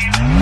Live.